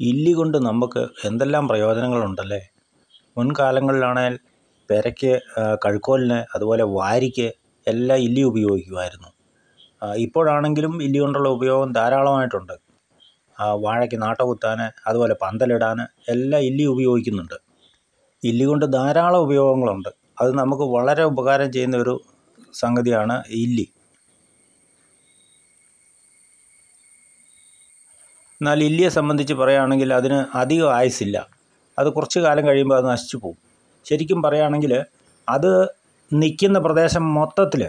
ഇല്ലി കൊണ്ട് നമുക്ക് എന്തെല്ലാം പ്രയോജനങ്ങളുണ്ടല്ലേ? മുൻകാലങ്ങളിലാണെങ്കിൽ പെരയ്ക്ക് കഴുക്കോലിന് അതുപോലെ വാരിക്ക് എല്ലാം ഇല്ലി ഉപയോഗിക്കുമായിരുന്നു. ഇപ്പോഴാണെങ്കിലും ഇല്ലി കൊണ്ടുള്ള ഉപയോഗം ധാരാളമായിട്ടുണ്ട്. വാഴയ്ക്ക് നാട്ട കുത്താൻ അതുപോലെ പന്തലിടാൻ എല്ലാം ഇല്ലി ഉപയോഗിക്കുന്നുണ്ട്. ഇല്ലി കൊണ്ട് ധാരാളം ഉപയോഗങ്ങളുണ്ട്. അത് നമുക്ക് വളരെ ഉപകാരം ചെയ്യുന്ന ഒരു സംഗതിയാണ് ഇല്ലി. എന്നാൽ ഇല്ലിയെ സംബന്ധിച്ച് പറയുകയാണെങ്കിൽ അതിന് അധികം ആയുസില്ല അത് കുറച്ച് കാലം കഴിയുമ്പോൾ അത് നശിച്ചു പോകും. ശരിക്കും പറയുകയാണെങ്കിൽ അത് നിൽക്കുന്ന പ്രദേശം മൊത്തത്തിൽ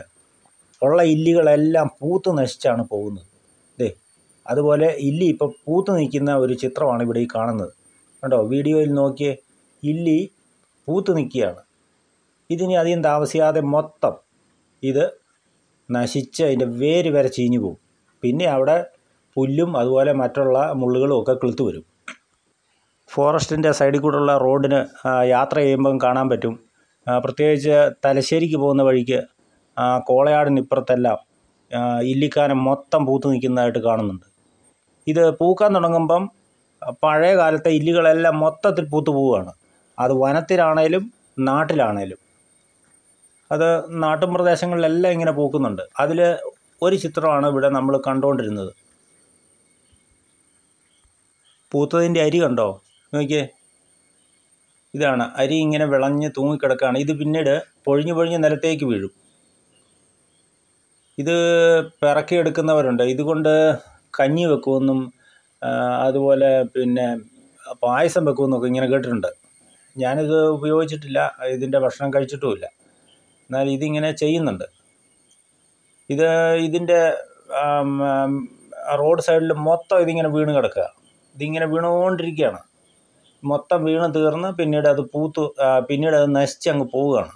ഉള്ള ഇല്ലികളെല്ലാം പൂത്ത് നശിച്ചാണ് പോകുന്നത്. ദേ അതുപോലെ ഇല്ലി ഇപ്പോൾ പൂത്ത് നിൽക്കുന്ന ഒരു ചിത്രമാണ് ഇവിടെ ഈ കാണുന്നത്. കണ്ടോ? വീഡിയോയിൽ നോക്കിയേ ഇല്ലി പൂത്ത് നിൽക്കുകയാണ്. ഇതിനി അധികം താമസിയാതെ മൊത്തം ഇത് നശിച്ച് അതിന്റെ വേര് വരെ ചീഞ്ഞു പോകും. പിന്നെ അവിടെ പുല്ലും അതുപോലെ മറ്റുള്ള മുള്ളുകളും ഒക്കെ കിളുത്ത് വരും. ഫോറസ്റ്റിന്റെ സൈഡിൽ കൂടെയുള്ള റോഡിന് യാത്ര ചെയ്യുമ്പം കാണാൻ പറ്റും. പ്രത്യേകിച്ച് തലശ്ശേരിക്ക് പോകുന്ന വഴിക്ക് കോളയാടിനിപ്പുറത്തെല്ലാം ഇല്ലിക്കാനം മൊത്തം പൂത്ത് നിൽക്കുന്നതായിട്ട് കാണുന്നുണ്ട്. ഇത് പൂക്കാൻ തുടങ്ങുമ്പം പഴയ കാലത്തെ ഇല്ലികളെല്ലാം മൊത്തത്തിൽ പൂത്തു പോവുകയാണ്. അത് വനത്തിലാണേലും നാട്ടിലാണേലും. അത് നാട്ടും പ്രദേശങ്ങളിലെല്ലാം ഇങ്ങനെ പൂക്കുന്നുണ്ട്. അതിൽ ഒരു ചിത്രമാണ് ഇവിടെ നമ്മൾ കണ്ടുകൊണ്ടിരുന്നത്. പൂത്തതിന്റെ അരി കണ്ടോ? നോക്കിയേ. ഇതാണ്. അരി ഇങ്ങനെ വിളഞ്ഞ് തൂങ്ങിക്കിടക്കുകയാണ് ഇത് പിന്നീട് പൊഴിഞ്ഞ് പൊഴിഞ്ഞ് നിലത്തേക്ക് വീഴും. ഇത് പിറക്കിയെടുക്കുന്നവരുണ്ട്. ഇതുകൊണ്ട് കഞ്ഞി വെക്കുമെന്നും അതുപോലെ പിന്നെ പായസം വെക്കുമെന്നൊക്കെ ഇങ്ങനെ കേട്ടിട്ടുണ്ട്. ഞാനിത് ഉപയോഗിച്ചിട്ടില്ല. ഇതിന്റെ ഭക്ഷണം കഴിച്ചിട്ടുമില്ല. എന്നാൽ ഇതിങ്ങനെ ചെയ്യുന്നുണ്ട്. ഇത് ഇതിന്റെ റോഡ് സൈഡിൽ മൊത്തം ഇതിങ്ങനെ വീണ് കിടക്കുക. ഇതിങ്ങനെ വീണുകൊണ്ടിരിക്കുകയാണ് മൊത്തം വീണ് തീർന്ന് പിന്നീട് അത് പൂത്ത് പിന്നീട് അത് നശിച്ച് അങ്ങ് പോവുകയാണ്.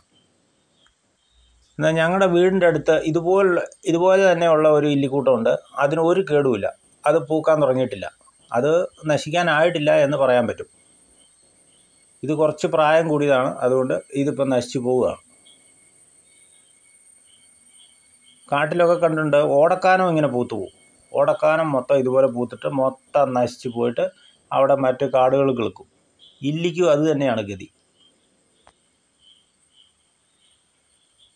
എന്നാൽ ഞങ്ങളുടെ വീടിന്റെ അടുത്ത് ഇതുപോലെ ഇതുപോലെ തന്നെയുള്ള ഒരു ഇല്ലിക്കൂട്ടമുണ്ട്. അതിന് ഒരു കേടുമില്ല അത് പൂക്കാൻ തുടങ്ങിയിട്ടില്ല. അത് നശിക്കാനായിട്ടില്ല എന്ന് പറയാൻ പറ്റും. ഇത് കുറച്ച് പ്രായം കൂടിയതാണ്. അതുകൊണ്ട് ഇതിപ്പോൾ നശിച്ചു പോവുകയാണ്. കാട്ടിലൊക്കെ കണ്ടിട്ടുണ്ട് ഓടക്കാനം ഇങ്ങനെ പൂത്തു പോകും ഓടക്കാനം മൊത്തം ഇതുപോലെ പൂത്തിട്ട് മൊത്തം നശിച്ചു പോയിട്ട് അവിടെ മറ്റ് കാടുകൾ കിളുക്കും. ഇല്ലിക്കും അത് തന്നെയാണ് ഗതി.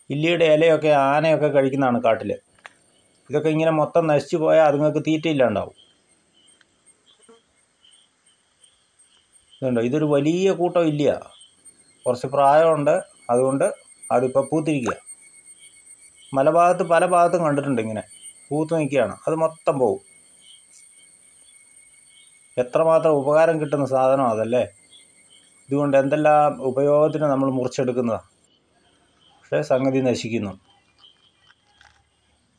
ഇല്ലിയുടെ ഇലയൊക്കെ ആനയൊക്കെ കഴിക്കുന്നതാണ് കാട്ടിൽ ഇതൊക്കെ ഇങ്ങനെ മൊത്തം നശിച്ചു പോയാൽ അതുങ്ങൾക്ക് തീറ്റയില്ലാണ്ടാവും. ഇതുണ്ടോ? ഇതൊരു വലിയ കൂട്ടം ഇല്ല കുറച്ച് പ്രായമുണ്ട് അതുകൊണ്ട് അതിപ്പോൾ പൂത്തിരിക്കുക മലഭാഗത്ത് പല ഭാഗത്തും കണ്ടിട്ടുണ്ട് ഇങ്ങനെ. പൂത്ത് നിൽക്കുകയാണ് അത് മൊത്തം പോവും. എത്രമാത്രം ഉപകാരം കിട്ടുന്ന സാധനം അതല്ലേ? ഇതുകൊണ്ട് എന്തെല്ലാം ഉപയോഗത്തിന് നമ്മൾ മുറിച്ചെടുക്കുന്നതാണ് പക്ഷേ സംഗതി നശിക്കുന്നു.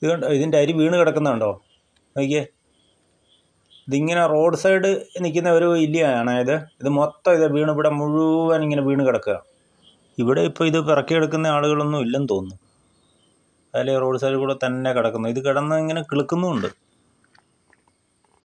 ഇതുകൊണ്ട് ഇതിന്റെ അരി വീണ് കിടക്കുന്നുണ്ടോ? നോക്കിയേ. ഇതിങ്ങനെ റോഡ് സൈഡ് നിൽക്കുന്ന ഒരു ഇല്ലിയാണ്. ഇത് ഇത് മൊത്തം ഇത് വീണ് ഇവിടെ മുഴുവൻ ഇങ്ങനെ വീണ് കിടക്കുക ഇവിടെ ഇപ്പോൾ ഇത് പിറക്കിയെടുക്കുന്ന ആളുകളൊന്നും ഇല്ലെന്ന് തോന്നുന്നു. അതിലെ റോഡ് സൈഡിൽ കൂടെ തന്നെ കിടക്കുന്നു. ഇത് കിടന്ന് ഇങ്ങനെ കിളുക്കുന്നുമുണ്ട്.